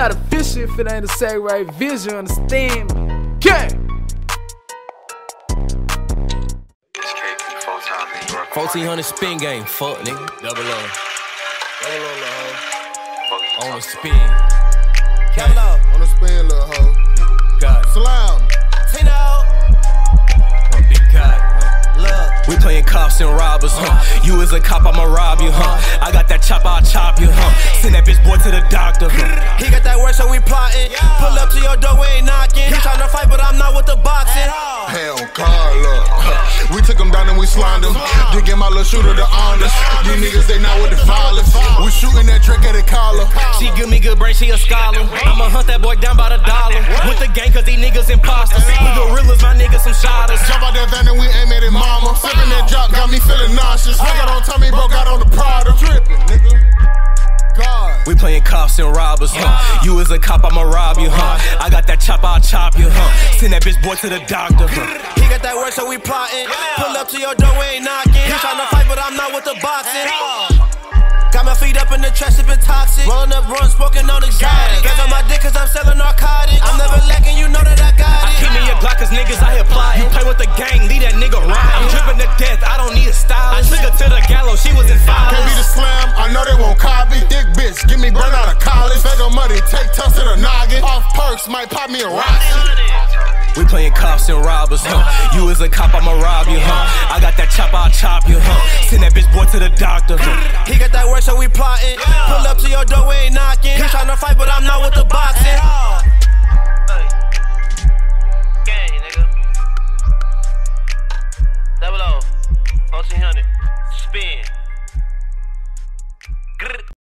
not official if it ain't a say right vision, understand me? Gang! 1400 spin game, fuck nigga. Double O. Double O, little hoe. On the spin. Double O. On the spin, little hoe. God. Slam. Tinoo. Huh, big God. Huh. We playing cops and robbers, huh? Uh-huh. You as a cop, I'ma rob you, huh? Uh-huh. I got that chop, I'll chop you, huh? Send that bitch boy to the doctor, huh? He got that work, so we plotting. Pull up to your door, we ain't knocking. He tryna fight, but I'm not with the boxing. Hell, Carla. We took him down and we slimed him. Did get my little shooter the honors. These niggas, they not with the violence. We shooting that trick at the collar. She give me good brain, she a scholar. I'ma hunt that boy down by the dollar. With the gang, cause these niggas imposters. We gorillas, my niggas some shotters. Jump out that van and we aim at it, mama. Sipping that drop We playing cops and robbers, huh? You as a cop, I'ma rob you, huh? I got that chop, I'll chop you, huh? Send that bitch boy to the doctor, huh? He got that work, so we plotting. Pull up to your door, we ain't knocking. He tryna fight, but I'm not with the boxing. Got my feet up in the trash, sipping toxic. Rolling up, run, smoking on exotic. Guys on my dick, cause I'm selling narcotics. I'm never uh-huh. lacking, you know that I got it. I keep me a Glock cause niggas out here plotting. You play with the gang, leave that nigga ride. I'm dripping to death, I don't need a style. I took her to the gallows, she was in Can't be the slam, I know they won't copy. Dick bitch, get me burn out of college. Fake money, take toss to the noggin. Off perks, might pop me a rock. We playing cops and robbers, huh? You as a cop, I'ma rob you, huh? I got that chop, I'll chop you, huh? Send that bitch boy to the doctor, huh? He got that work, so we plotting. Pull up to your door, we ain't knocking. He tryna fight, but I'm not with the boxing. Gang, nigga. Double O. 1400. Spin.